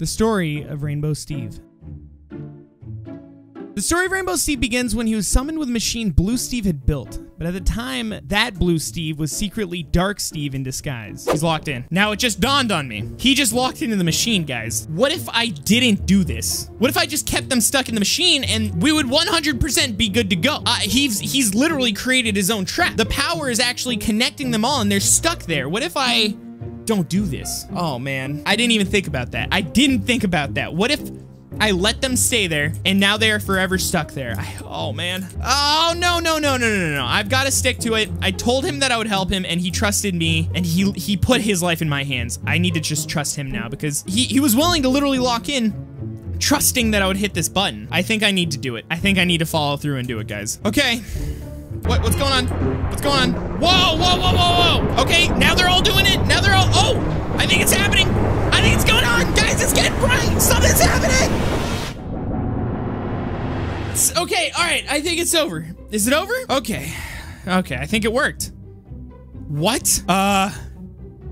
The story of Rainbow Steve. The story of Rainbow Steve begins when he was summoned with a machine Blue Steve had built. But at the time, that Blue Steve was secretly Dark Steve in disguise. He's locked in. Now it just dawned on me. He just locked into the machine, guys. What if I didn't do this? What if I just kept them stuck in the machine and we would 100% be good to go? Uh, he's he's literally created his own trap. The power is actually connecting them all and they're stuck there. What if I don't do this? Oh man, I didn't even think about that. I didn't think about that. What if I let them stay there, and now they are forever stuck there. I, oh, man. Oh, no, no, no, no, no, no. I've got to stick to it. I told him that I would help him, and he trusted me, and he he put his life in my hands. I need to just trust him now, because he, he was willing to literally lock in, trusting that I would hit this button. I think I need to do it. I think I need to follow through and do it, guys. Okay. What, what's going on? What's going on? Whoa, whoa, whoa, whoa, whoa. Okay, now they're all doing it. Now they're oh, I think it's happening. I think it's going on. Guys, it's getting bright. Something's happening. It's, okay, all right. I think it's over. Is it over? Okay. Okay, I think it worked. What? Uh,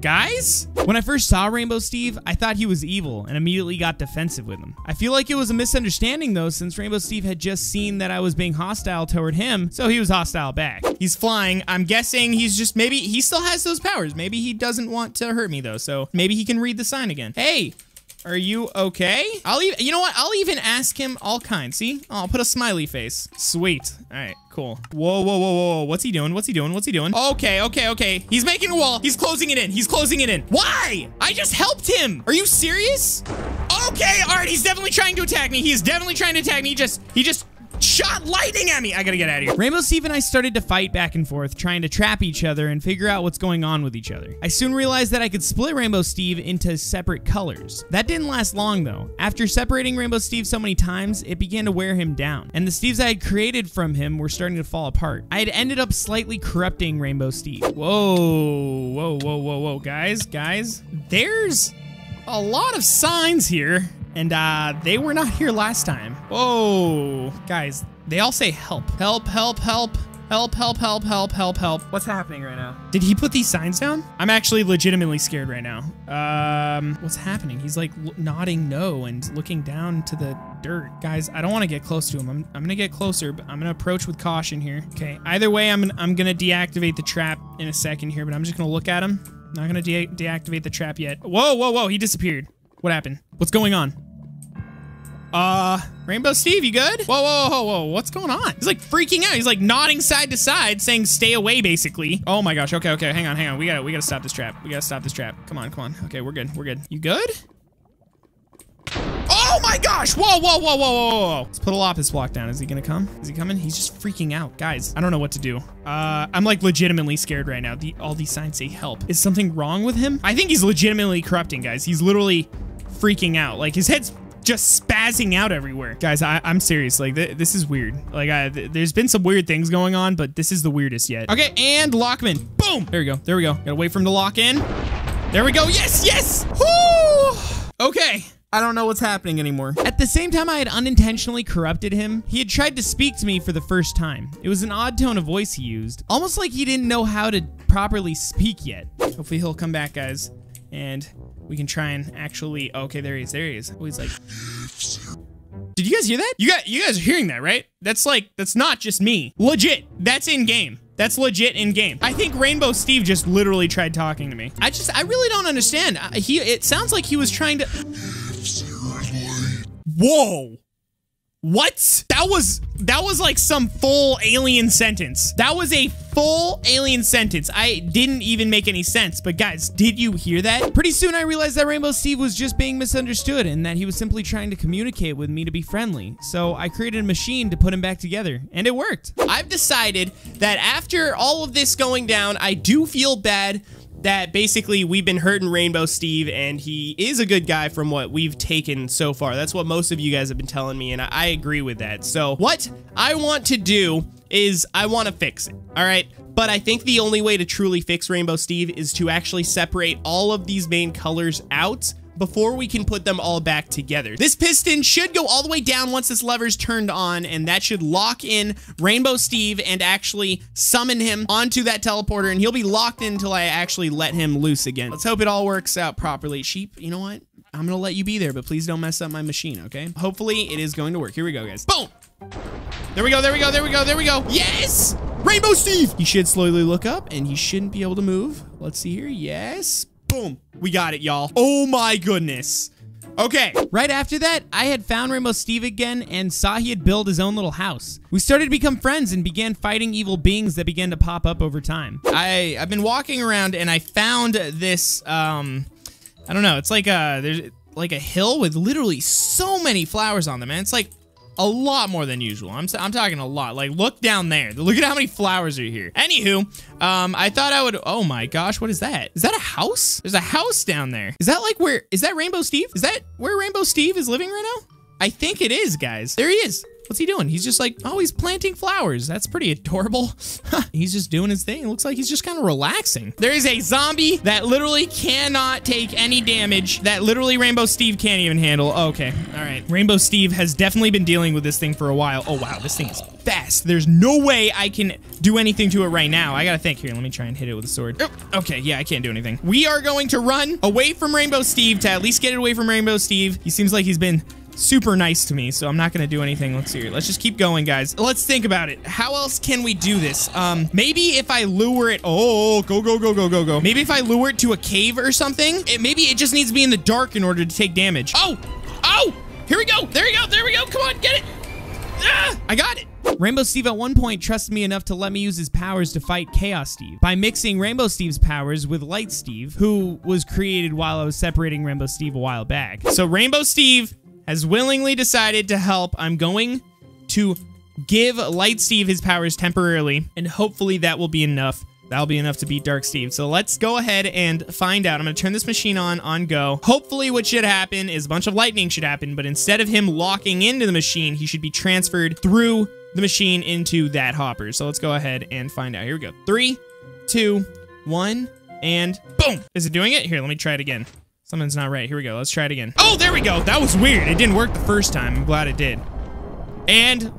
guys? When I first saw Rainbow Steve, I thought he was evil and immediately got defensive with him. I feel like it was a misunderstanding though, since Rainbow Steve had just seen that I was being hostile toward him, so he was hostile back. He's flying. I'm guessing he's just maybe he still has those powers. Maybe he doesn't want to hurt me though, so maybe he can read the sign again. Hey, are you okay? I'll even, you know what? I'll even ask him all kinds. See? Oh, I'll put a smiley face. Sweet. All right, cool. Whoa, whoa, whoa, whoa. What's he doing? What's he doing? What's he doing? Okay, okay, okay. He's making a wall. He's closing it in. He's closing it in. Why? I just helped him. Are you serious? Okay, all right. He's definitely trying to attack me. He is definitely trying to attack me. He just, he just shot lightning at me. I gotta get out of here. Rainbow Steve and I started to fight back and forth, trying to trap each other and figure out what's going on with each other. I soon realized that I could split Rainbow Steve into separate colors. That didn't last long though. After separating Rainbow Steve so many times, it began to wear him down, and the Steves I had created from him were starting to fall apart. I had ended up slightly corrupting Rainbow Steve. Whoa, whoa, whoa, whoa, whoa, guys, guys, there's a lot of signs here and uh, they were not here last time. Whoa, guys, they all say help. Help, help, help. Help, help, help, help, help, help. What's happening right now? Did he put these signs down? I'm actually legitimately scared right now. Um, what's happening? He's like nodding no and looking down to the dirt. Guys, I don't want to get close to him. I'm, I'm gonna get closer, but I'm gonna approach with caution here. Okay, either way, I'm, I'm gonna deactivate the trap in a second here, but I'm just gonna look at him. Not gonna de deactivate the trap yet. Whoa, whoa, whoa, he disappeared. What happened? What's going on? Uh, Rainbow Steve, you good? Whoa, whoa, whoa, whoa, what's going on? He's like freaking out. He's like nodding side to side, saying stay away, basically. Oh my gosh, okay, okay, hang on, hang on. We gotta, we gotta stop this trap. We gotta stop this trap. Come on, come on. Okay, we're good, we're good. You good? Oh my gosh! Whoa, whoa, whoa, whoa, whoa, whoa! Let's put a Lapis block down. Is he gonna come? Is he coming? He's just freaking out. Guys, I don't know what to do. Uh, I'm like legitimately scared right now. The All these signs say help. Is something wrong with him? I think he's legitimately corrupting, guys. He's literally freaking out. Like his head's just spazzing out everywhere. Guys, I, am serious. Like, th this is weird. Like, I, th there's been some weird things going on, but this is the weirdest yet. Okay, and Lockman. Boom! There we go. There we go. Gotta wait for him to lock in. There we go. Yes, yes! Whoo! Okay. I don't know what's happening anymore. At the same time I had unintentionally corrupted him, he had tried to speak to me for the first time. It was an odd tone of voice he used, almost like he didn't know how to properly speak yet. Hopefully he'll come back, guys. And we can try and actually, okay, there he is, there he is. Oh, he's like, did you guys hear that? You got, you guys are hearing that, right? That's like, that's not just me. Legit, that's in game. That's legit in game. I think Rainbow Steve just literally tried talking to me. I just, I really don't understand. He, it sounds like he was trying to. Whoa. What? That was that was like some full alien sentence. That was a full alien sentence. I didn't even make any sense. But guys, did you hear that? Pretty soon I realized that Rainbow Steve was just being misunderstood and that he was simply trying to communicate with me to be friendly. So I created a machine to put him back together and it worked. I've decided that after all of this going down, I do feel bad that basically we've been hurting Rainbow Steve and he is a good guy from what we've taken so far. That's what most of you guys have been telling me and I, I agree with that. So what I want to do is I want to fix it. All right. But I think the only way to truly fix Rainbow Steve is to actually separate all of these main colors out before we can put them all back together. This piston should go all the way down once this lever's turned on, and that should lock in Rainbow Steve and actually summon him onto that teleporter, and he'll be locked in until I actually let him loose again. Let's hope it all works out properly. Sheep, you know what? I'm gonna let you be there, but please don't mess up my machine, okay? Hopefully it is going to work. Here we go, guys. Boom! There we go, there we go, there we go, there we go. Yes! Rainbow Steve! He should slowly look up and he shouldn't be able to move. Let's see here. Yes. Boom. We got it, y'all. Oh my goodness. Okay. Right after that, I had found Rainbow Steve again and saw he had built his own little house. We started to become friends and began fighting evil beings that began to pop up over time. I, I've been walking around and I found this, um, I don't know, it's like a, there's like a hill with literally so many flowers on them, and it's like a lot more than usual. I'm, I'm talking a lot. Like, look down there. Look at how many flowers are here. Anywho, um, I thought I would, oh my gosh, what is that? Is that a house? There's a house down there. Is that like where, is that Rainbow Steve? Is that where Rainbow Steve is living right now? I think it is, guys. There he is. What's he doing? He's just like, oh, he's planting flowers. That's pretty adorable. he's just doing his thing. It looks like he's just kind of relaxing. There is a zombie that literally cannot take any damage that literally Rainbow Steve can't even handle. Okay, all right. Rainbow Steve has definitely been dealing with this thing for a while. Oh, wow, this thing is fast. There's no way I can do anything to it right now. I gotta think. Here, let me try and hit it with a sword. Oh, okay, yeah, I can't do anything. We are going to run away from Rainbow Steve to at least get it away from Rainbow Steve. He seems like he's been super nice to me, so I'm not gonna do anything. Let's see. Let's just keep going, guys. Let's think about it. How else can we do this? Um, maybe if I lure it. Oh, go, go, go, go, go, go. Maybe if I lure it to a cave or something. It, maybe it just needs to be in the dark in order to take damage. Oh, oh, here we go. There we go. There we go. Come on, get it. Ah, I got it. Rainbow Steve at one point trusted me enough to let me use his powers to fight Chaos Steve by mixing Rainbow Steve's powers with Light Steve, who was created while I was separating Rainbow Steve a while back. So Rainbow Steve has willingly decided to help. I'm going to give Light Steve his powers temporarily, and hopefully that will be enough. That'll be enough to beat Dark Steve. So let's go ahead and find out. I'm going to turn this machine on, on go. Hopefully what should happen is a bunch of lightning should happen, but instead of him locking into the machine, he should be transferred through the machine into that hopper. So let's go ahead and find out. Here we go. Three, two, one, and boom. Is it doing it? Here, let me try it again. Something's not right. Here we go. Let's try it again. Oh, there we go. That was weird. It didn't work the first time. I'm glad it did. And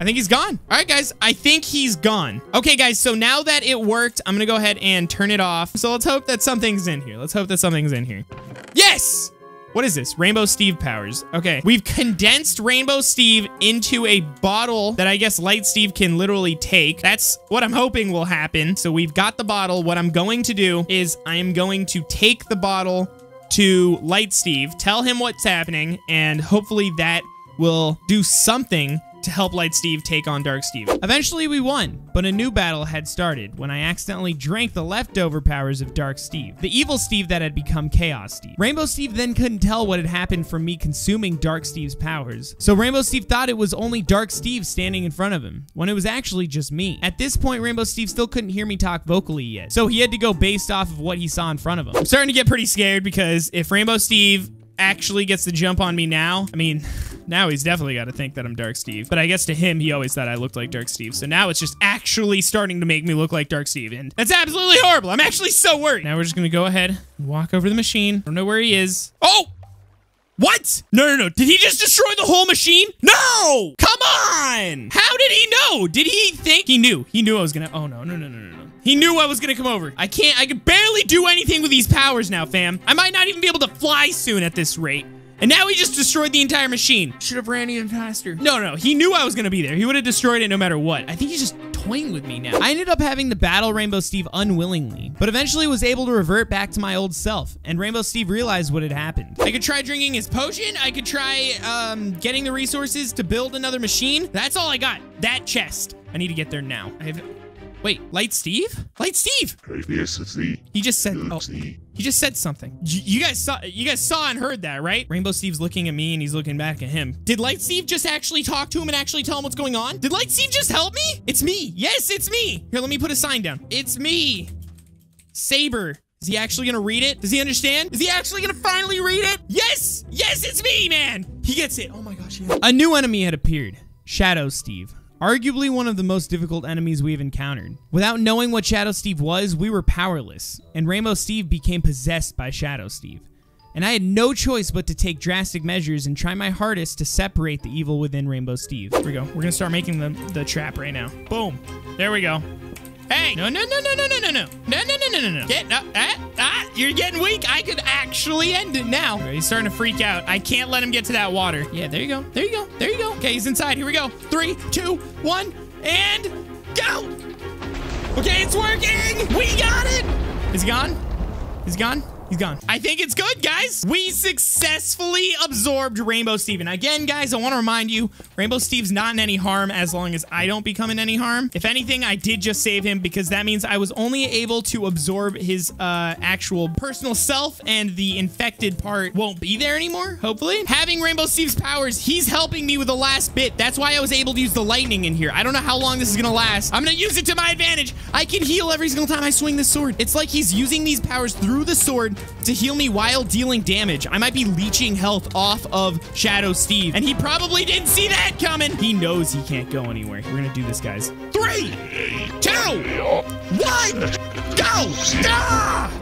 I think he's gone. All right, guys. I think he's gone. Okay, guys. So now that it worked, I'm going to go ahead and turn it off. So let's hope that something's in here. Let's hope that something's in here. Yes! What is this? Rainbow Steve powers. Okay. We've condensed Rainbow Steve into a bottle that I guess Light Steve can literally take. That's what I'm hoping will happen. So we've got the bottle. What I'm going to do is I am going to take the bottle to Light Steve, tell him what's happening, and hopefully that will do something to help Light Steve take on Dark Steve. Eventually we won, but a new battle had started when I accidentally drank the leftover powers of Dark Steve, the evil Steve that had become Chaos Steve. Rainbow Steve then couldn't tell what had happened from me consuming Dark Steve's powers, so Rainbow Steve thought it was only Dark Steve standing in front of him, when it was actually just me. At this point, Rainbow Steve still couldn't hear me talk vocally yet, so he had to go based off of what he saw in front of him. I'm starting to get pretty scared because if Rainbow Steve actually gets the jump on me now, I mean, now he's definitely got to think that I'm Dark Steve. But I guess to him, he always thought I looked like Dark Steve. So now it's just actually starting to make me look like Dark Steve. And that's absolutely horrible. I'm actually so worried. Now we're just going to go ahead and walk over the machine. Don't know where he is. Oh! What? No, no, no. Did he just destroy the whole machine? No! Come on! How did he know? Did he think? He knew. He knew I was gonna. Oh, no, no, no, no, no, no. He knew I was gonna come over. I can't. I can barely do anything with these powers now, fam. I might not even be able to fly soon at this rate. And now he just destroyed the entire machine. Should have ran even faster. No, no, he knew I was gonna be there. He would have destroyed it no matter what. I think he's just toying with me now. I ended up having to battle Rainbow Steve unwillingly, but eventually was able to revert back to my old self, and Rainbow Steve realized what had happened. I could try drinking his potion. I could try um, getting the resources to build another machine. That's all I got. That chest. I need to get there now. I have Wait, Light Steve? Light Steve! He just said, oh, he just said something. Y you guys saw, you guys saw and heard that, right? Rainbow Steve's looking at me and he's looking back at him. Did Light Steve just actually talk to him and actually tell him what's going on? Did Light Steve just help me? It's me. Yes, it's me. Here, let me put a sign down. It's me. Sabre. Is he actually gonna read it? Does he understand? Is he actually gonna finally read it? Yes! Yes, it's me, man! He gets it. Oh my gosh. A new enemy had appeared. Shadow Steve. Arguably one of the most difficult enemies we've encountered. Without knowing what Shadow Steve was, we were powerless, and Rainbow Steve became possessed by Shadow Steve. And I had no choice but to take drastic measures and try my hardest to separate the evil within Rainbow Steve. Here we go. We're gonna start making the, the trap right now. Boom. There we go. Hey! No, no, no, no, no, no, no, no. No, no, no, no, no, no. Get, uh, ah, ah, you're getting weak. I could actually end it now. He's starting to freak out. I can't let him get to that water. Yeah, there you go. There you go. There you go. Okay, he's inside. Here we go. Three, two, one, and go! Okay, it's working! We got it! Is he gone? Is he gone? He's gone. I think it's good, guys. We successfully absorbed Rainbow Steven. And again, guys, I want to remind you, Rainbow Steve's not in any harm as long as I don't become in any harm. If anything, I did just save him because that means I was only able to absorb his uh, actual personal self and the infected part won't be there anymore, hopefully. Having Rainbow Steve's powers, he's helping me with the last bit. That's why I was able to use the lightning in here. I don't know how long this is going to last. I'm going to use it to my advantage. I can heal every single time I swing this sword. It's like he's using these powers through the sword to heal me while dealing damage. I might be leeching health off of Shadow Steve, and he probably didn't see that coming. He knows he can't go anywhere. We're gonna do this, guys. Three, two, one, go! Ah!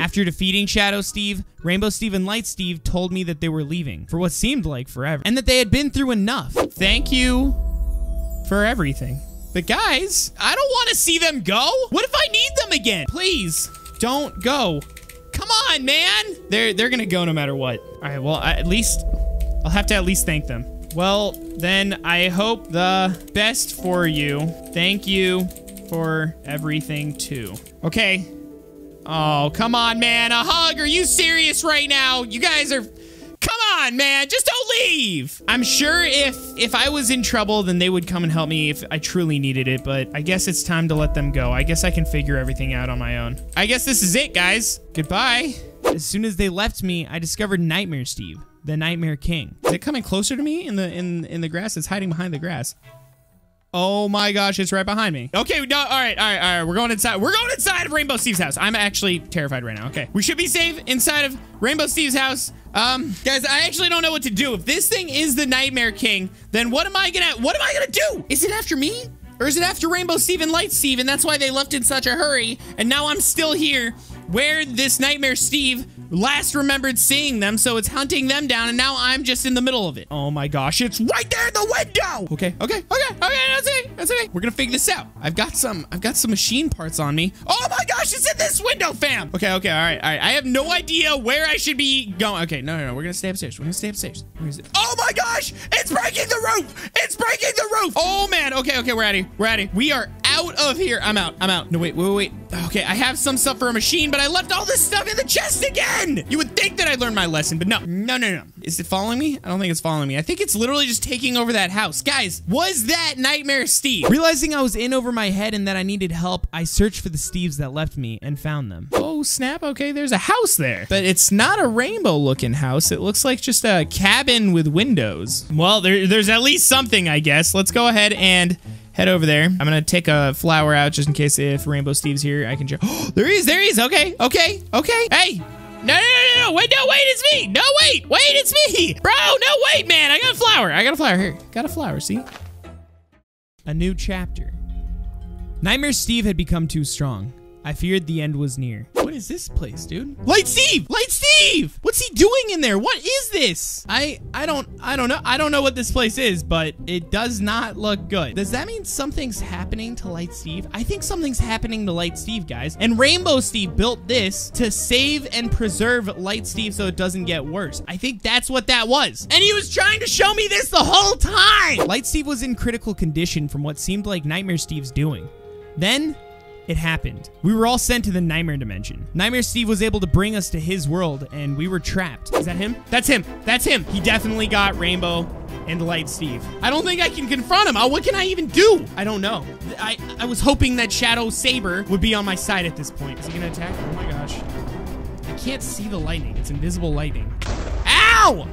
After defeating Shadow Steve, Rainbow Steve and Light Steve told me that they were leaving for what seemed like forever, and that they had been through enough. Thank you for everything. But guys, I don't want to see them go. What if I need them again? Please, don't go. Come on, man. They're they're gonna go no matter what. All right. Well, I, at least I'll have to at least thank them. Well, then I hope the best for you. Thank you for everything too. Okay. Oh, come on, man. A hug. Are you serious right now? You guys are Come on, man. Just don't leave. I'm sure if if I was in trouble, then they would come and help me if I truly needed it, but I guess it's time to let them go. I guess I can figure everything out on my own. I guess this is it, guys. Goodbye. As soon as they left me, I discovered Nightmare Steve, the Nightmare King. Is it coming closer to me in the in in the grass? It's hiding behind the grass. Oh my gosh, it's right behind me. Okay, no, all right, all right, all right. We're going inside. We're going inside of Rainbow Steve's house. I'm actually terrified right now. Okay, we should be safe inside of Rainbow Steve's house. Um, guys, I actually don't know what to do. If this thing is the Nightmare King, then what am I gonna, what am I gonna do? Is it after me? Or is it after Rainbow Steve and Light Steve, and that's why they left in such a hurry, and now I'm still here where this Nightmare Steve last remembered seeing them, so it's hunting them down, and now I'm just in the middle of it. Oh my gosh, it's right there in the window! Okay, okay, okay, okay, that's it, that's it. We're gonna figure this out. I've got some, I've got some machine parts on me. Oh my gosh, it's in this window, fam! Okay, okay, all right, all right. I have no idea where I should be going. Okay, no, no, no, we're gonna stay upstairs. We're gonna stay upstairs. Where is it? Oh my gosh, it's breaking the roof! It's breaking the roof! Oh man, okay, okay, we're out of here. We're out of here. We are out of here. I'm out, I'm out. No, wait, wait, wait. Okay, I have some stuff for a machine, but I left all this stuff in the chest again! You would think that I learned my lesson, but no. No, no, no. Is it following me? I don't think it's following me. I think it's literally just taking over that house. Guys, was that Nightmare Steve? Realizing I was in over my head and that I needed help, I searched for the Steves that left me and found them. Oh, snap. Okay, there's a house there. But it's not a rainbow-looking house. It looks like just a cabin with windows. Well, there, there's at least something, I guess. Let's go ahead and head over there. I'm gonna take a flower out just in case if Rainbow Steve's here, I can. Oh, there he is. There he is. Okay. Okay. Okay. Hey. No, no, no, no, wait, no, wait, it's me. No, wait, wait, it's me. Bro, no, wait, man. I got a flower. I got a flower here. Got a flower, see? A new chapter. Nightmare Steve had become too strong. I feared the end was near. What is this place, dude? Light Steve! Light Steve! What's he doing in there? What is this? I I don't I don't know. I don't know what this place is, but it does not look good. Does that mean something's happening to Light Steve? I think something's happening to Light Steve, guys. And Rainbow Steve built this to save and preserve Light Steve so it doesn't get worse. I think that's what that was. And he was trying to show me this the whole time! Light Steve was in critical condition from what seemed like Nightmare Steve's doing. Then it happened. We were all sent to the Nightmare Dimension. Nightmare Steve was able to bring us to his world, and we were trapped. Is that him? That's him. That's him. He definitely got Rainbow and Light Steve. I don't think I can confront him. Oh, what can I even do? I don't know. I, I was hoping that Shadow Sabre would be on my side at this point. Is he gonna attack? Oh my gosh. I can't see the lightning. It's invisible lightning. Ow!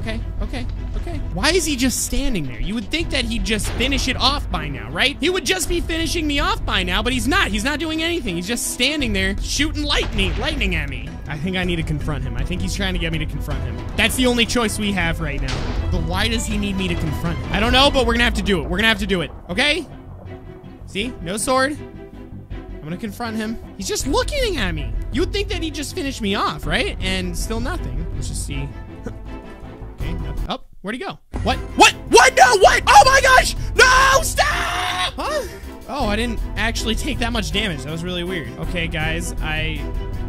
Okay, okay, okay. Why is he just standing there? You would think that he'd just finish it off by now, right? He would just be finishing me off by now, but he's not. He's not doing anything. He's just standing there shooting lightning, lightning at me. I think I need to confront him. I think he's trying to get me to confront him. That's the only choice we have right now. But why does he need me to confront him? I don't know, but we're gonna have to do it. We're gonna have to do it, okay? See? No sword. I'm gonna confront him. He's just looking at me. You would think that he'd just finish me off, right? And still nothing. Let's just see. Okay. Oh, where'd he go? What? What? What? No, what? Oh my gosh! No, stop! Huh? Oh, I didn't actually take that much damage. That was really weird. Okay, guys, I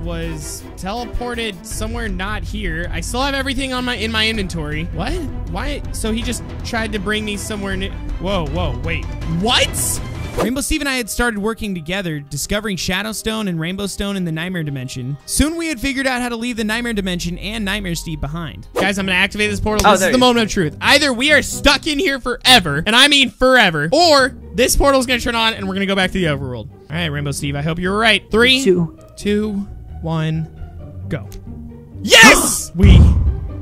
was teleported somewhere not here. I still have everything on my in my inventory. What? Why? So he just tried to bring me somewhere new. Whoa, whoa, wait. What? Rainbow Steve and I had started working together, discovering Shadowstone and Rainbow Stone in the Nightmare Dimension. Soon we had figured out how to leave the Nightmare Dimension and Nightmare Steve behind. Guys, I'm gonna activate this portal. Oh, this is the moment of truth. Either we are stuck in here forever, and I mean forever, or this portal's gonna turn on and we're gonna go back to the overworld. All right, Rainbow Steve, I hope you're right. Three, Two. two, one, go. Yes! we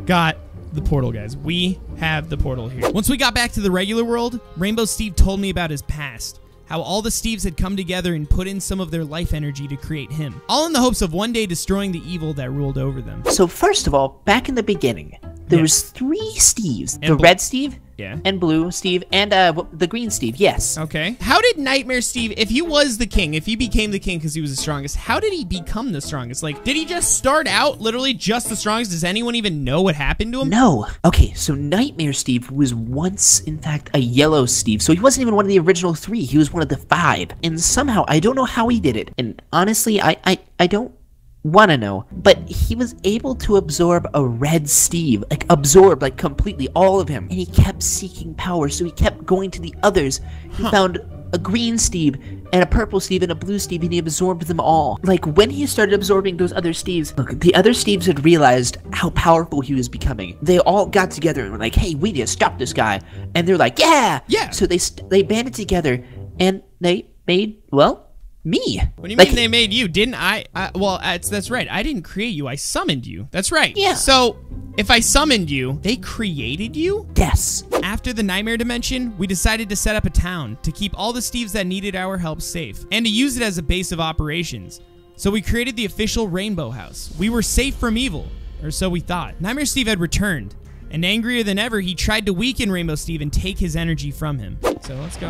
got the portal, guys. We have the portal here. Once we got back to the regular world, Rainbow Steve told me about his past. How all the Steves had come together and put in some of their life energy to create him. All in the hopes of one day destroying the evil that ruled over them. So first of all, back in the beginning, there Yeah. was three Steves: And the red Steve, Yeah. and blue Steve, and uh, the green Steve. Yes. Okay. How did Nightmare Steve, if he was the king, if he became the king because he was the strongest, how did he become the strongest? Like, did he just start out literally just the strongest? Does anyone even know what happened to him? No. Okay, so Nightmare Steve was once, in fact, a yellow Steve. So he wasn't even one of the original three. He was one of the five. And somehow, I don't know how he did it. And honestly, I, I, I don't want to know. But he was able to absorb a red Steve. Like, absorb, like, completely, all of him. And he kept seeking power. So he kept going to the others. He found a green Steve and a purple Steve and a blue Steve, and he absorbed them all. Like when he started absorbing those other Steves, look, the other Steves had realized how powerful he was becoming. They all got together and were like, "Hey, we need to stop this guy," and they're like, "Yeah, Yeah. So they st- they banded together and they made well me. What do you Like, mean they made you? Didn't I? I well, that's that's right. I didn't create you. I summoned you. That's right. Yeah. So if I summoned you, they created you. Yes. After the Nightmare Dimension, we decided to set up a town to keep all the Steves that needed our help safe and to use it as a base of operations. So we created the official Rainbow House. We were safe from evil, or so we thought. Nightmare Steve had returned, and angrier than ever, he tried to weaken Rainbow Steve and take his energy from him. So let's go.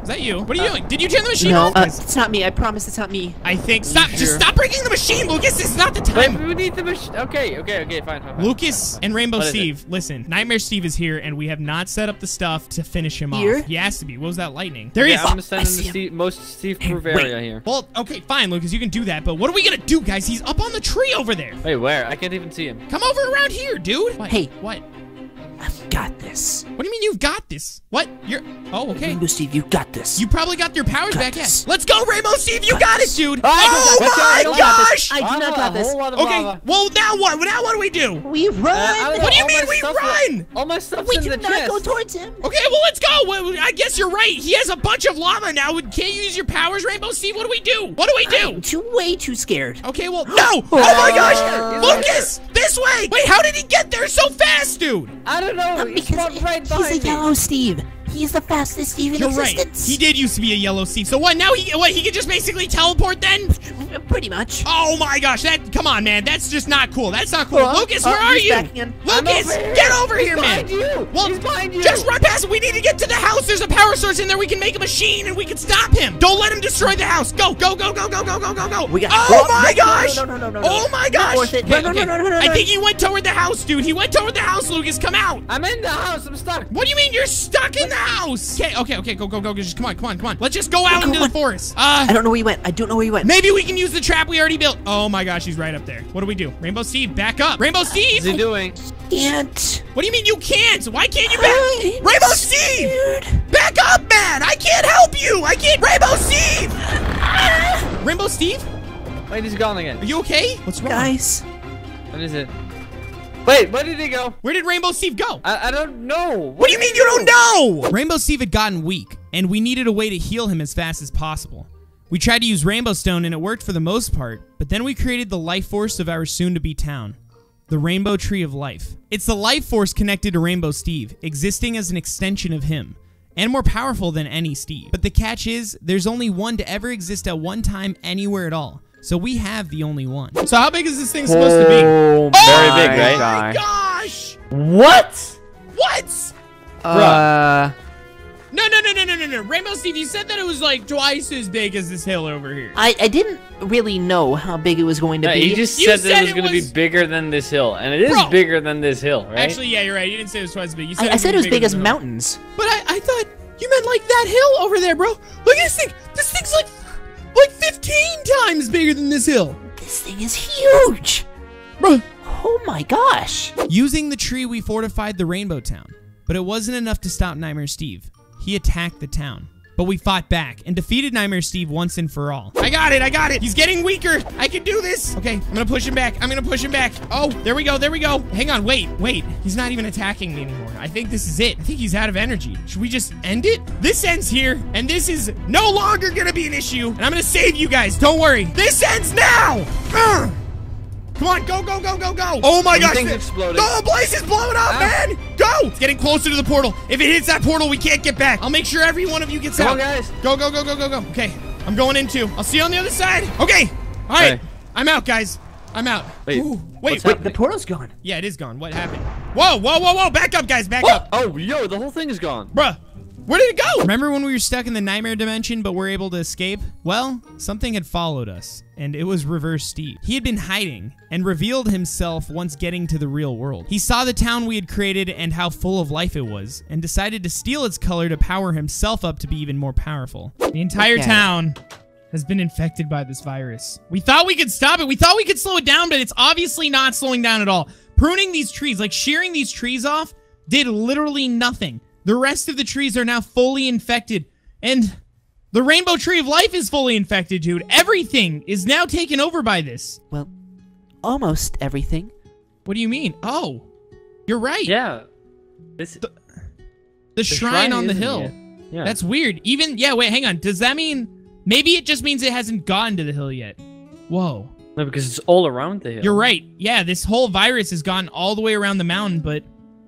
Is that you? What are you doing? Did you turn the machine No, off? uh, it's not me. I promise it's not me. I think. Stop! Just stop breaking the machine, Lucas. This is not the Wait, time. we need the machine. Okay, okay, okay, fine, fine. fine. Lucas and Rainbow What is it? Steve, listen. Nightmare Steve is here, and we have not set up the stuff to finish him Here? off. He has to be. What was that lightning? There he Yeah, is. I'm gonna send him the. Steve, most Steve-proof Hey, area here. Well, okay, fine, Lucas. You can do that, but what are we gonna do, guys? He's up on the tree over there. Wait, where? I can't even see him. Come over around here, dude. What? Hey. What? I've got this. What do you mean you've got this? What? You're. Oh, okay. Rainbow Steve, you got this. You probably got your powers Got back. Yes. this. Let's go, Rainbow Steve. You got it, dude. I Oh don't got this. I my don't got this. gosh. I do not a got this. whole Okay. lava. Well, now what? Now what do we do? we run. Uh, I don't know, What do you mean we run? All my stuff's we in do the not chest. go towards him. Okay, well, let's go. Well, I guess you're right. He has a bunch of lava now. Can't you use your powers, Rainbow Steve? What do we do? What do we do? I'm too way too scared. Okay, well, no! Oh my gosh! Lucas! This way! Wait, how did he get there so fast, dude? I don't don't know. Um, he's, he's behind He's a yellow. Steve. He's the fastest Steve in You're right. He did used to be a yellow Steve. So what? Now he what? He can just basically teleport then? Pretty much. Oh my gosh! That come on, man. That's just not cool. That's not cool. Uh, Lucas, uh, where are you? back again. I'm Lucas, over get over He's here, man. behind you. Well, He's behind you. just run past. him. We need to get to the house. There's a power source in there. We can make a machine and we can stop him. Don't let him destroy the house. Go, go, go, go, go, go, go, go, go. We got- Oh my no, no, gosh! no, no, no, no, no. Oh my gosh! worth. Okay, No, no, no, okay. no, no, no, I think he went toward the house, dude. He went toward the house, Lucas. Come out. I'm in the house. I'm stuck. What do you mean you're stuck in the house? Okay, okay, okay. Go, go, go. Just come on, come on, come on. Let's just go out Come into the on. forest. I Uh. don't know where he went. I don't know where he went. Maybe we can use the trap we already built. Oh my gosh, he's right up there. What do we do? Rainbow Steve, back up. Rainbow Steve! What's he doing? Can't. What do you mean you can't? Why can't you back? I'm Rainbow Steve! Back up, man! I can't help you! I can't. Rainbow Steve! Rainbow Steve? Wait, he's gone again. Are you okay? What's wrong? Guys, What is it? Wait, where did he go? Where did Rainbow Steve go? I, I don't know. What do you mean you don't know? Rainbow Steve had gotten weak, and we needed a way to heal him as fast as possible. We tried to use Rainbow Stone, and it worked for the most part, but then we created the life force of our soon to be town the Rainbow Tree of Life. It's the life force connected to Rainbow Steve, existing as an extension of him. And more powerful than any Steve. But the catch is, there's only one to ever exist at one time anywhere at all. So we have the only one. So how big is this thing supposed to be? Oh, Oh very big, right? my gosh! What? What? Uh, No, no, no, no, no, no, no. Rainbow Steve, you said that it was like twice as big as this hill over here. I, I didn't really know how big it was going to no, be. he just You said, said that it was going to was- be bigger than this hill, and it is Bro. bigger than this hill, right? Actually, yeah, you're right. You didn't say it was twice as big. You said I, I said it was bigger big as than hill. mountains. But I, I thought You meant like that hill over there, bro. Look at this thing. This thing's like, like 15 times bigger than this hill. This thing is huge. Bro. Oh my gosh. Using the tree, we fortified the Rainbow Town. But it wasn't enough to stop Nightmare Steve. He attacked the town. But we fought back and defeated Nightmare Steve once and for all. I got it, I got it. He's getting weaker. I can do this. Okay, I'm gonna push him back. I'm gonna push him back. Oh, there we go, there we go. Hang on, wait, wait. He's not even attacking me anymore. I think this is it. I think he's out of energy. Should we just end it? This ends here, and this is no longer gonna be an issue. And I'm gonna save you guys, don't worry. This ends now! Ugh. Come on, go, go, go, go, go. Oh my gosh. Everything's the- exploding. The place is blowing up, Ah. man. Go. It's getting closer to the portal. If it hits that portal, we can't get back. I'll make sure every one of you gets Come out. on, guys. Go, go, go, go, go, go. Okay, I'm going in too. I'll see you on the other side. Okay. All right. Okay. I'm out, guys. I'm out. Wait, Ooh, wait, wait. Wait, the portal's gone. Yeah, it is gone. What happened? Whoa, whoa, whoa, whoa. Back up, guys. Back Oh, up. oh, yo, the whole thing is gone. Bruh, where did it go? Remember when we were stuck in the nightmare dimension but were able to escape? Well, something had followed us, and it was Reverse Steve. He had been hiding and revealed himself once getting to the real world. He saw the town we had created and how full of life it was, and decided to steal its color to power himself up to be even more powerful. The entire Okay. town has been infected by this virus. We thought we could stop it. We thought we could slow it down, but it's obviously not slowing down at all. Pruning these trees, like shearing these trees off, did literally nothing. The rest of the trees are now fully infected. And the rainbow tree of life is fully infected, dude. Everything is now taken over by this. Well, almost everything. What do you mean? Oh, you're right. Yeah. This The the shrine, on the hill. yet. Yeah. That's weird. Even, yeah, wait, hang on. Does that mean maybe it just means it hasn't gotten to the hill yet? Whoa. no, because it's all around the hill. You're right. Yeah, this whole virus has gone all the way around the mountain, but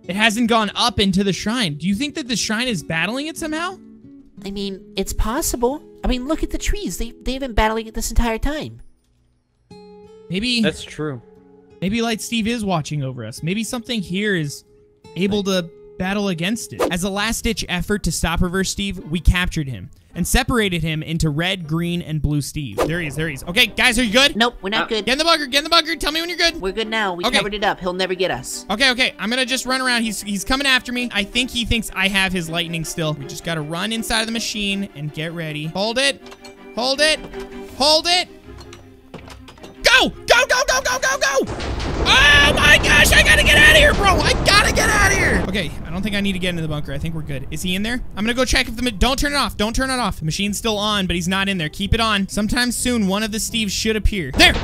it hasn't gone up into the shrine. Do you think that the shrine is battling it somehow? I mean, it's possible. I mean, look at the trees. They they've been battling it this entire time. Maybe That's true. maybe Light Steve is watching over us. Maybe something here is able to battle against it. As a last-ditch effort to stop Reverse Steve, we captured him and separated him into red, green, and blue Steve. There he is. There he is. Okay, guys, are you good? Nope, we're not Uh, good. Get in the bunker. Get in the bunker. Tell me when you're good. We're good now. We Okay. covered it up. He'll never get us. Okay, okay. I'm gonna just run around. He's he's coming after me. I think he thinks I have his lightning still. We just gotta run inside of the machine and get ready. Hold it. Hold it. Hold it. Go! Go, go, go, go, go! Oh my gosh, I gotta get out of here, bro! I gotta get out of here! Okay, I don't think I need to get into the bunker. I think we're good. Is he in there? I'm gonna go check if the... Don't turn it off. Don't turn it off. The machine's still on, but he's not in there. Keep it on. Sometime soon, one of the Steves should appear. There!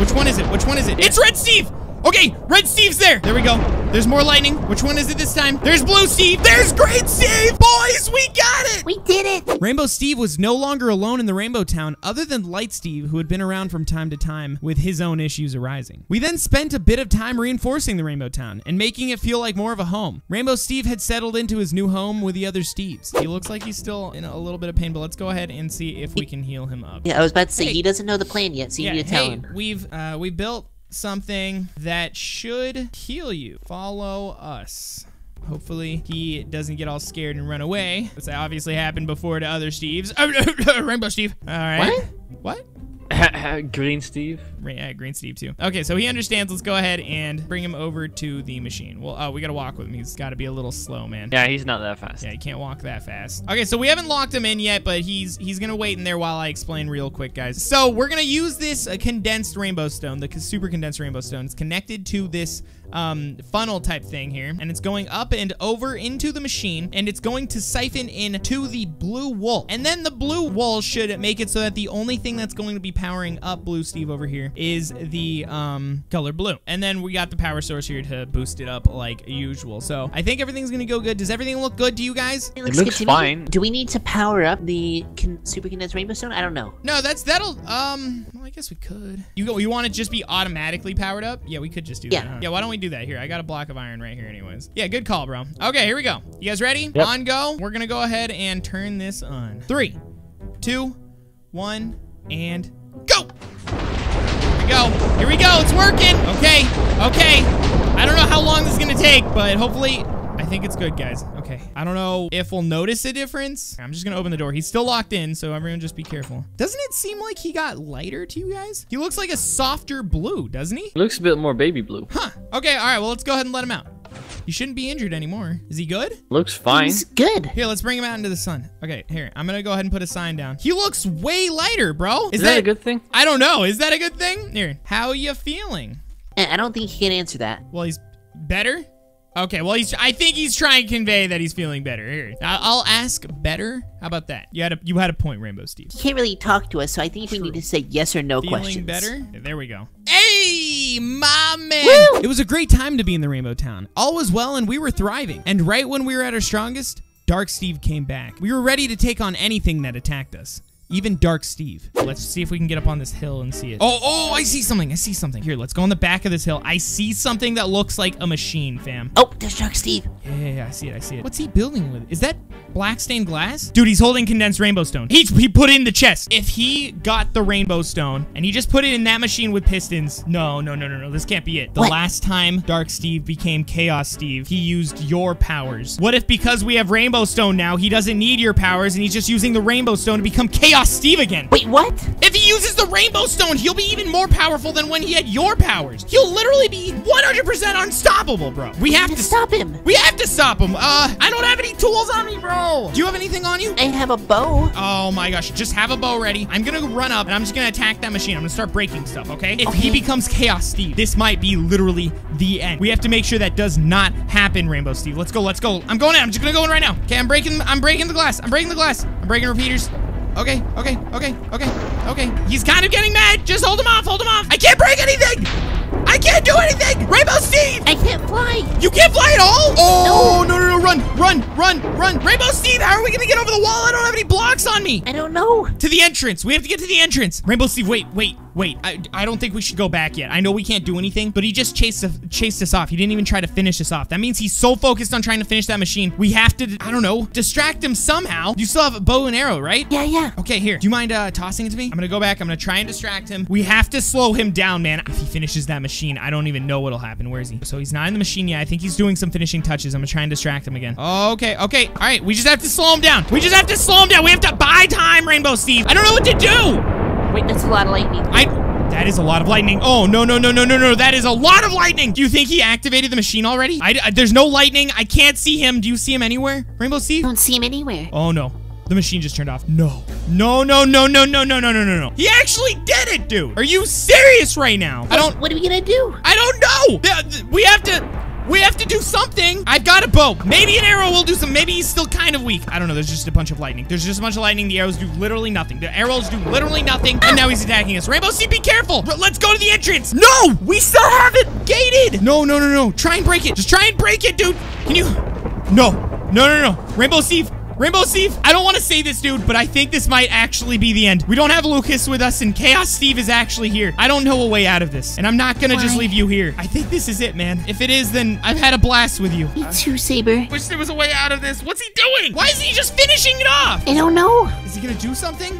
Which one is it? Which one is it? It's Red Steve! Okay, Red Steve's there. There we go. There's more lightning. Which one is it this time? There's Blue Steve. There's Green Steve! Boys, we got it! We did it. Rainbow Steve was no longer alone in the Rainbow Town, other than Light Steve, who had been around from time to time with his own issues arising. We then spent a bit of time reinforcing the Rainbow Town and making it feel like more of a home. Rainbow Steve had settled into his new home with the other Steves. He looks like he's still in a little bit of pain, but let's go ahead and see if we can heal him up. Yeah, I was about to say Hey. he doesn't know the plan yet, so you Yeah, need to tell him. we've uh, we built something that should heal you. Follow us. Hopefully he doesn't get all scared and run away. This obviously happened before to other Steves. Rainbow Steve. All right. What? What? Green Steve. Uh, Green Steve too. Okay, so he understands. Let's go ahead and bring him over to the machine. Well, oh, we gotta walk with him. He's got to be a little slow, man. Yeah, he's not that fast. Yeah, he can't walk that fast. Okay, so we haven't locked him in yet, but he's he's gonna wait in there while I explain real quick, guys. So we're gonna use this uh, condensed rainbow stone, the super condensed rainbow stone. It's connected to this um, funnel type thing here, and it's going up and over into the machine, and it's going to siphon in to the blue wool, and then the blue wool should make it so that the only thing that's going to be powering up Blue Steve over here is the um, color blue, and then we got the power source here to boost it up like usual. So I think everything's gonna go good. Does everything look good to you guys? It looks good to me. fine. Do we need to power up the con- super condensed rainbow stone? I don't know. No, that's that'll um. Well, I guess we could. You go. You want it to just be automatically powered up? Yeah, we could just do Yeah. that. huh? Yeah. Why don't we do that here? I got a block of iron right here, anyways. Yeah, good call, bro. Okay, here we go. You guys ready? Yep. On go. We're gonna go ahead and turn this on. Three, two, one, and go. Here we go. Here we go. It's working. Okay. Okay. I don't know how long this is gonna take, but hopefully. I think it's good, guys. Okay. I don't know if we'll notice a difference. I'm just gonna open the door. He's still locked in, so everyone just be careful. Doesn't it seem like he got lighter to you guys? He looks like a softer blue, doesn't he? He looks a bit more baby blue. Huh. Okay, all right, well, let's go ahead and let him out. He shouldn't be injured anymore. Is he good? Looks fine. He's good. Here, let's bring him out into the sun. Okay, here. I'm gonna go ahead and put a sign down. He looks way lighter, bro. Is that a good thing? I don't know. Is that a good thing? Here, how you feeling? I I don't think he can answer that. Well, he's better. Okay, well, he's. I think he's trying to convey that he's feeling better. Here, I- I'll ask better. How about that? You had a you had a point, Rainbow Steve. He can't really talk to us, so I think we need to say yes or no Feeling questions. better? There we go. Hey, my man! Woo! It was a great time to be in the Rainbow Town. All was well, and we were thriving. And right when we were at our strongest, Dark Steve came back. We were ready to take on anything that attacked us. Even Dark Steve. Let's see if we can get up on this hill and see it. Oh, oh, I see something. I see something. Here, let's go on the back of this hill. I see something that looks like a machine, fam. Oh, there's Dark Steve. Yeah, yeah, yeah, I see it. I see it. What's he building with? Is that black stained glass? Dude, he's holding condensed rainbow stone. He, he put it in the chest. If he got the rainbow stone and he just put it in that machine with pistons, no, no, no, no, no. This can't be it. The What? last time Dark Steve became Chaos Steve, he used your powers. What if because we have rainbow stone now, he doesn't need your powers and he's just using the rainbow stone to become Chaos Steve again? Wait, what? If he uses the rainbow stone, he'll be even more powerful than when he had your powers. He'll literally be 100% unstoppable, bro. We have To to stop him. we have to stop him. Uh, I don't have any tools on me, bro. Do you have anything on you? I have a bow. Oh my gosh, just have a bow ready. I'm gonna run up and I'm just gonna attack that machine. I'm gonna start breaking stuff, okay? If he becomes Chaos Steve, this might be literally the end. We have to make sure that does not happen, Rainbow Steve. Let's go, let's go. I'm going in. I'm just gonna go in right now. Okay, I'm breaking I'm breaking the glass. I'm breaking the glass. I'm breaking repeaters. Okay, okay, okay, okay, okay. He's kind of getting mad. Just hold him off, hold him off. I can't break anything! I can't do anything! Rainbow Steve! I can't fly. You can't fly at all? Oh, no, no, no, run, run, run, run. Rainbow Steve, how are we gonna get over the wall? I don't have any blocks on me. I don't know. To the entrance. We have to get to the entrance. Rainbow Steve, wait, wait, wait. I, I don't think we should go back yet. I know we can't do anything, but he just chased chased us off. He didn't even try to finish us off. That means he's so focused on trying to finish that machine. We have to, I don't know, distract him somehow. You still have a bow and arrow, right? Yeah, yeah. Okay, here. Do you mind uh, tossing it to me? I'm gonna go back. I'm gonna try and distract him. We have to slow him down, man. If he finishes that machine, I don't even know what'll happen. Where is he? So he's not in the machine yet. I think he's doing some finishing touches. I'm gonna try and distract him again. Okay, okay. All right, we just have to slow him down. We just have to slow him down. We have to buy time, Rainbow Steve. I don't know what to do. Wait, that's a lot of lightning. I. That is a lot of lightning. Oh, no, no, no, no, no, no. That is a lot of lightning. Do you think he activated the machine already? I, I- there's no lightning. I can't see him. Do you see him anywhere? Rainbow Steve? I don't see him anywhere. Oh no. The machine just turned off. No. No, no, no, no, no, no, no, no, no, no. He actually did it, dude. Are you serious right now? I don't What are we gonna do? I don't know. Th- th- We have to we have to do something. I've got a bow. Maybe an arrow will do some. Maybe he's still kind of weak. I don't know. There's just a bunch of lightning. There's just a bunch of lightning. The arrows do literally nothing. The arrows do literally nothing. And now he's attacking us. Rainbow Sea, be careful. Let's go to the entrance. No, we still have it gated. No, no, no, no. Try and break it. Just try and break it, dude. Can you? No, no, no, no. Rainbow Steve. Rainbow Steve, I don't want to say this, dude, but I think this might actually be the end. We don't have Lucas with us, and Chaos Steve is actually here. I don't know a way out of this, and I'm not gonna just leave you here. I think this is it, man. If it is, then I've had a blast with you. Me too, Sabre. Wish there was a way out of this. What's he doing? Why is he just finishing it off? I don't know. Is he gonna do something?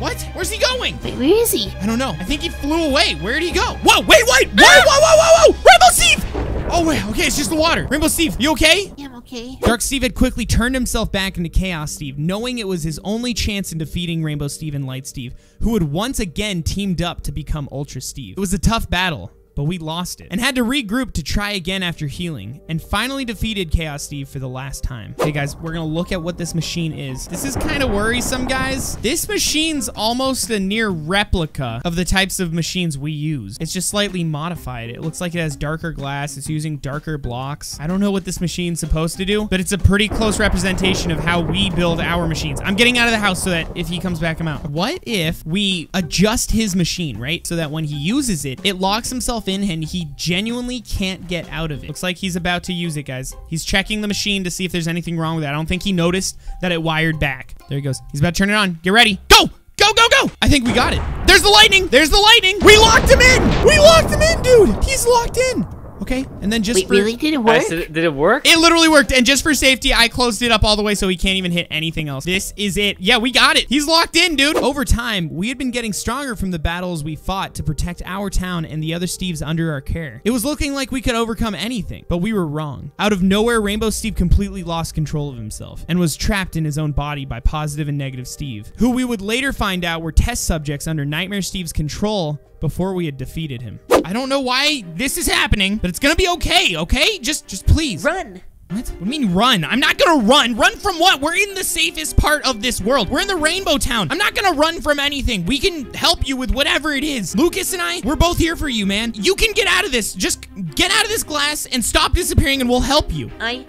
What? Where's he going? Wait, where is he? I don't know. I think he flew away. Where'd he go? Whoa, wait, wait! Whoa, whoa, whoa, whoa, whoa! Rainbow Steve! Oh, wait, okay, it's just the water. Rainbow Steve, you okay? Yeah, okay. Dark Steve had quickly turned himself back into Chaos Steve, knowing it was his only chance in defeating Rainbow Steve and Light Steve, who had once again teamed up to become Ultra Steve. It was a tough battle, but we lost it and had to regroup to try again after healing, and finally defeated Chaos Steve for the last time. Okay, guys, we're gonna look at what this machine is. This is kind of worrisome, guys. This machine's almost a near replica of the types of machines we use. It's just slightly modified. It looks like it has darker glass. It's using darker blocks. I don't know what this machine's supposed to do, but it's a pretty close representation of how we build our machines. I'm getting out of the house so that if he comes back, I'm out. What if we adjust his machine, right? So that when he uses it, it locks himself in and he genuinely can't get out of it. Looks like he's about to use it, guys. He's checking the machine to see if there's anything wrong with it. I don't think he noticed that it wired back. There he goes. He's about to turn it on. Get ready. Go! Go, go, go! I think we got it. There's the lightning! There's the lightning! We locked him in! We locked him in, dude! He's locked in! Okay, and then just Wait, for... really? Did it work? Guys, did, it, did it work? It literally worked, and just for safety, I closed it up all the way so he can't even hit anything else. This is it. Yeah, we got it. He's locked in, dude. Over time, we had been getting stronger from the battles we fought to protect our town and the other Steves under our care. It was looking like we could overcome anything, but we were wrong. Out of nowhere, Rainbow Steve completely lost control of himself and was trapped in his own body by Positive and Negative Steve, who we would later find out were test subjects under Nightmare Steve's control before we had defeated him. I don't know why this is happening, but it's gonna be okay, okay? Just, just please. Run! What? What do you mean run? I'm not gonna run. Run from what? We're in the safest part of this world. We're in the Rainbow Town. I'm not gonna run from anything. We can help you with whatever it is. Lucas and I, we're both here for you, man. You can get out of this. Just get out of this glass and stop disappearing and we'll help you. I,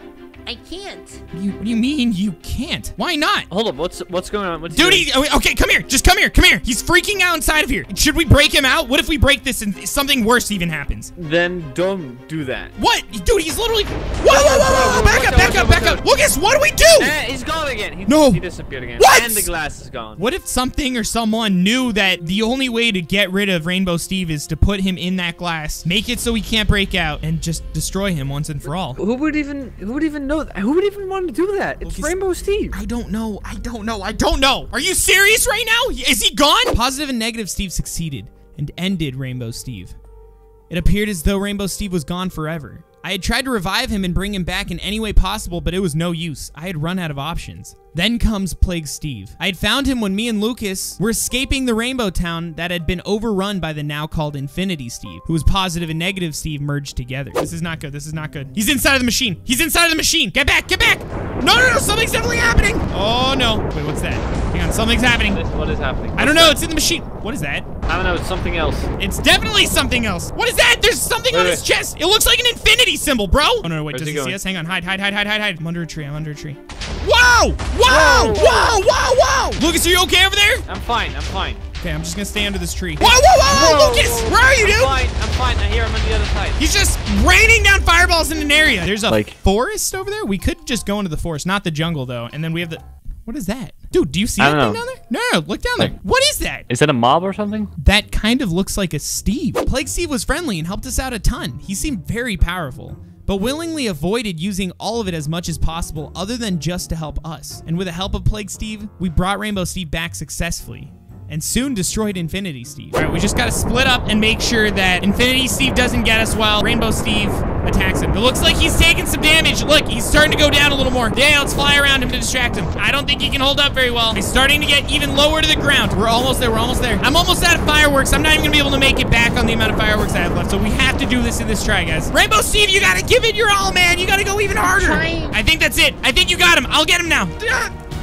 I can't. You, what do you mean you can't? Why not? Hold up, what's what's going on? What's he Dude, he, oh, okay, come here. Just come here. Come here. He's freaking out inside of here. Should we break him out? What if we break this and something worse even happens? Then don't do that. What? Dude, he's literally. Whoa, whoa, whoa, whoa, whoa. Back up, back up, back up. Lucas, what do we do? Eh, he's gone again. He, No. He disappeared again. What? And the glass is gone. What if something or someone knew that the only way to get rid of Rainbow Steve is to put him in that glass, make it so he can't break out, and just destroy him once and for all? Who would even who would even know that? Who would even want to do that? It's Lucas- Rainbow Steve. I don't know. I don't know. I don't know. Are you serious right now? Is he gone? Positive and negative Steve succeeded and ended Rainbow Steve. It appeared as though Rainbow Steve was gone forever. I had tried to revive him and bring him back in any way possible, but it was no use. I had run out of options. Then comes Plague Steve. I had found him when me and Lucas were escaping the Rainbow Town that had been overrun by the now called Infinity Steve, who was positive and negative Steve merged together. This is not good. This is not good. He's inside of the machine. He's inside of the machine. Get back. Get back. No, no, no. Something's definitely happening. Oh, no. Wait, what's that? Hang on. Something's happening. What is happening? I don't know. It's in the machine. What is that? I don't know. It's something else. It's definitely something else. What is that? There's something Wait, on wait. his chest. It looks like an infinity symbol, bro. Oh, no, no, wait. Where's does he he see us? Hang on. Hide, hide, hide, hide, hide, hide. I'm under a tree. I'm under a tree. Whoa! Whoa! Whoa, Whoa! Whoa! Whoa! Lucas, are you okay over there? I'm fine. I'm fine. Okay, I'm just gonna stay under this tree. Whoa, whoa, whoa! Whoa, Lucas, whoa. where are you, I'm fine. I'm fine. I hear him on the other side. He's just raining down fireballs in an area. There's a Like- forest over there. We could just go into the forest, not the jungle, though. And then we have the... What is that? Dude, do you see I that thing know. down there? No, no, no, look down there. What is that? Is that a mob or something? That kind of looks like a Steve. Plague Steve was friendly and helped us out a ton. He seemed very powerful, but willingly avoided using all of it as much as possible other than just to help us. And with the help of Plague Steve, we brought Rainbow Steve back successfully and soon destroyed Infinity Steve. All right, we just gotta split up and make sure that Infinity Steve doesn't get us while Rainbow Steve attacks him. It looks like he's taking some damage. Look, he's starting to go down a little more. Yeah, let's fly around him to distract him. I don't think he can hold up very well. He's starting to get even lower to the ground. We're almost there. We're almost there. I'm almost out of fireworks. I'm not even gonna be able to make it back on the amount of fireworks I have left. So we have to do this in this try, guys. Rainbow Steve, you gotta give it your all, man. You gotta go even harder. I think that's it. I think you got him. I'll get him now.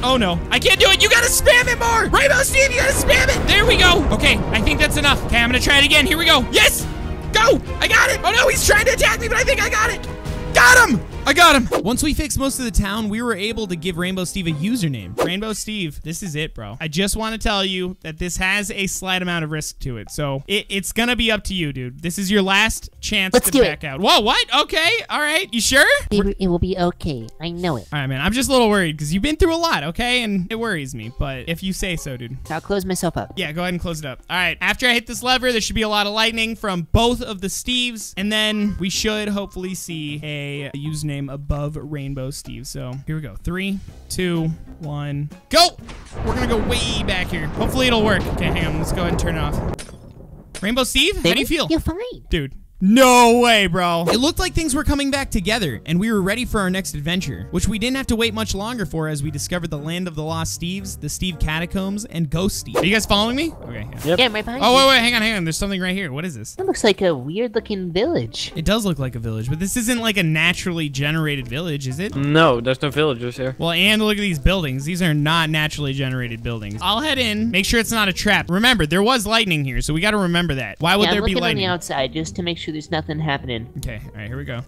Oh no, I can't do it. You gotta spam it more. Rainbow Steve, you gotta spam it. There we go. Okay, I think that's enough. Okay, I'm gonna try it again. Here we go. Yes, go. I got it. Oh no, he's trying to attack me, but I think I got it. Got him! I got him! Once we fixed most of the town, we were able to give Rainbow Steve a username. Rainbow Steve, this is it, bro. I just want to tell you that this has a slight amount of risk to it, so it, it's gonna be up to you, dude. This is your last chance Let's to do it. out. Whoa, what? Okay, all right. You sure? It, it will be okay. I know it. All right, man. I'm just a little worried because you've been through a lot, okay? And it worries me, but if you say so, dude. I'll close myself up. Yeah, go ahead and close it up. All right, after I hit this lever, there should be a lot of lightning from both of the Steves, and then we should hopefully see a username above Rainbow Steve. So here we go. Three, two, one, go! We're gonna go way back here. Hopefully it'll work. Okay, hang on. Let's go ahead and turn it off. Rainbow Steve, how do you feel? You're fine. Dude. No way, bro. It looked like things were coming back together, and we were ready for our next adventure, which we didn't have to wait much longer for as we discovered the land of the lost Steves, the Steve Catacombs, and Ghost Steve. Are you guys following me? Okay. yeah. Yep. Yeah, I'm right behind Oh, wait, wait, hang on, hang on. There's something right here. What is this? That looks like a weird looking village. It does look like a village, but this isn't like a naturally generated village, is it? No, there's no villagers here. Well, and look at these buildings. These are not naturally generated buildings. I'll head in, make sure it's not a trap. Remember, there was lightning here, so we got to remember that. Why would yeah, I'm there be looking on lightning? the outside just to make sure there's nothing happening. Okay, all right, here we go.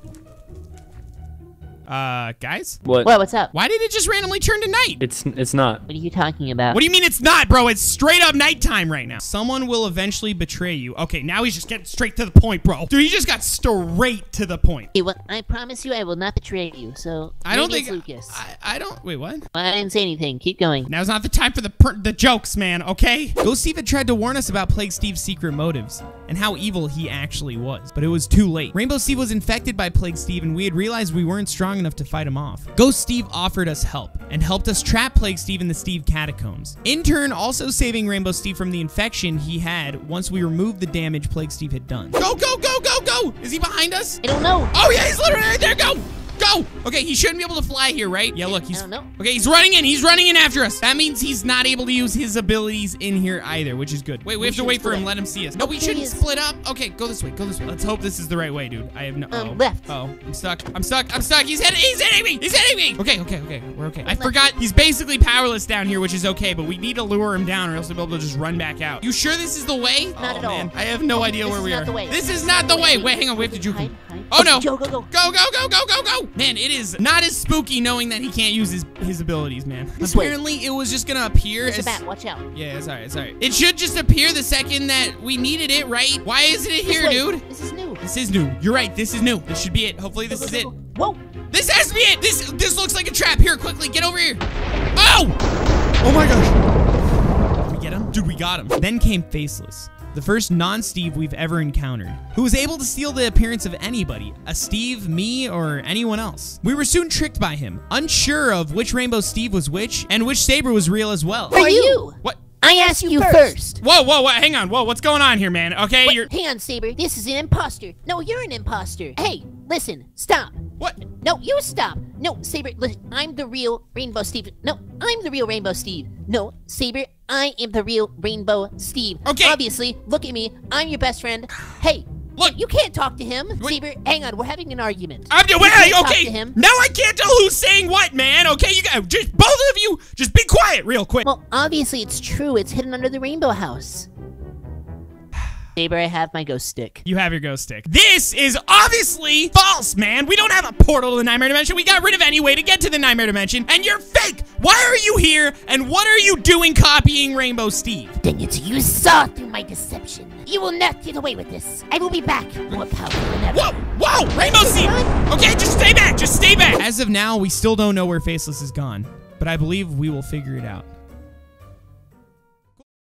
Uh, guys? What? What? What's up? Why did it just randomly turn to night? It's it's not. What are you talking about? What do you mean it's not, bro? It's straight up nighttime right now. Someone will eventually betray you. Okay, now he's just getting straight to the point, bro. Dude, he just got straight to the point. Hey, well, I promise you I will not betray you, so I don't think Lucas. I, I don't wait. What? Well, I didn't say anything. Keep going. Now's not the time for the per- the jokes, man. Okay. Ghost Steve had tried to warn us about Plague Steve's secret motives and how evil he actually was, but it was too late. Rainbow Steve was infected by Plague Steve, and we had realized we weren't strong enough to fight him off. Ghost Steve offered us help and helped us trap Plague Steve in the Steve catacombs. In turn, also saving Rainbow Steve from the infection he had once we removed the damage Plague Steve had done. Go, go, go, go, go! Is he behind us? I don't know. Oh yeah, he's literally right there. Go, go. Okay, he shouldn't be able to fly here, right? Yeah, look, he's okay. He's running in. He's running in after us. That means he's not able to use his abilities in here either, which is good. Wait, we, have to wait for him. up. Let him see us. No, we shouldn't split up. Okay, go this way. Go this way. Let's hope this is the right way, dude. I have no. Um, oh, left. Oh, I'm stuck. I'm stuck. I'm stuck. He's hitting. He's hitting me. He's hitting me. Okay, okay, okay. We're okay. I forgot. He's basically powerless down here, which is okay, but we need to lure him down, or else he'll be able to just run back out. You sure this is the way? Not oh, at all. I have no idea This where is we not are. the way. This is not the way. Wait, hang on. We have to juke him. Oh no! Joe, go, go. Go, go, go, go, go, go! Man, it is not as spooky knowing that he can't use his, his abilities, man. This way. Apparently, it was just gonna appear There's a as. bat. Watch out. Yeah, it's alright, it's alright. It should just appear the second that we needed it, right? Why isn't it here, dude? This is new. This is new. You're right, this is new. This should be it. Hopefully, this Go, is go, it. go, go. Whoa. This has to be it! This this looks like a trap. Here, quickly, get over here. Oh! Oh my gosh. Did we get him? Dude, we got him. Then came Faceless. The first non-Steve we've ever encountered, who was able to steal the appearance of anybody, a Steve, me, or anyone else. We were soon tricked by him, unsure of which Rainbow Steve was which, and which Sabre was real as well. Who are you? What? I asked you first. Whoa, whoa, whoa, hang on. Whoa, what's going on here, man? Okay, Wait, you're... hang on, Sabre. This is an imposter. No, you're an imposter. Hey, listen. Stop. What? No, you stop. No, Sabre, listen. I'm the real Rainbow Steve. No, I'm the real Rainbow Steve. No, Sabre, I am the real Rainbow Steve. Okay. Obviously, look at me. I'm your best friend. Hey, Look. you can't talk to him. Wait. Hang on. We're having an argument. I'm doing. Talk okay. to him. Now I can't tell who's saying what, man. Okay, you guys, just both of you, just be quiet, real quick. Well, obviously, it's true. It's hidden under the Rainbow House. Sabre, I have my ghost stick. You have your ghost stick. This is obviously false, man. We don't have a portal to the Nightmare Dimension. We got rid of any way to get to the Nightmare Dimension, and you're fake. Why are you here? And what are you doing copying Rainbow Steve? Dang it, you saw through my deception. You will not get away with this. I will be back, more powerful than ever. Whoa, whoa, Rainbow Steve. Okay, just stay back. Just stay back. As of now, we still don't know where Faceless is gone, but I believe we will figure it out.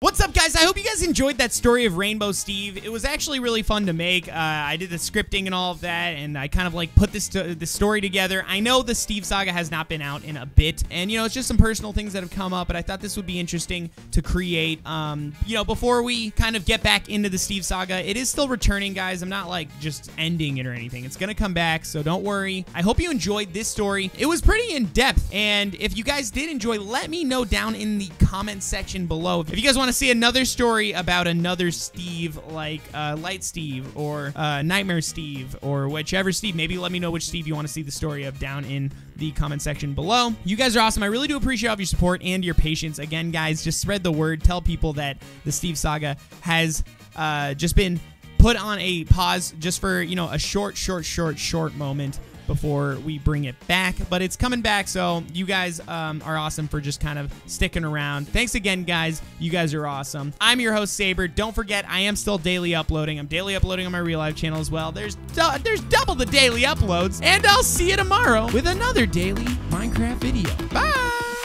What's up, guys? I hope you guys enjoyed that story of Rainbow Steve. It was actually really fun to make. Uh, I did the scripting and all of that, and I kind of like put this this story together. I know the Steve saga has not been out in a bit, and you know it's just some personal things that have come up. But I thought this would be interesting to create. Um, you know, before we kind of get back into the Steve saga, it is still returning, guys. I'm not like just ending it or anything. It's gonna come back, so don't worry. I hope you enjoyed this story. It was pretty in depth, and if you guys did enjoy, let me know down in the comment section below. If you guys want to see another story about another Steve, like uh, Light Steve or uh, Nightmare Steve or whichever Steve, maybe let me know which Steve you want to see the story of down in the comment section below. You guys are awesome. I really do appreciate all of your support and your patience. Again, guys, just spread the word. Tell people that the Steve saga has uh, just been put on a pause just for, you know, a short, short, short, short moment before we bring it back. But it's coming back, so you guys um, are awesome for just kind of sticking around. Thanks again, guys. You guys are awesome. I'm your host, Sabre. Don't forget, I am still daily uploading. I'm daily uploading on my real life channel as well. There's there's double the daily uploads, and I'll see you tomorrow with another daily Minecraft video. Bye.